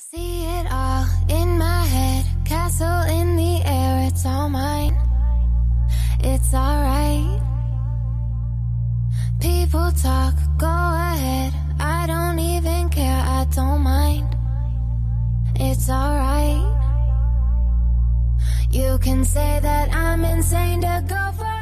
See it all in my head, castle in the air, it's all mine. It's alright. People talk, go ahead. I don't even care, I don't mind. It's alright. You can say that I'm insane to go for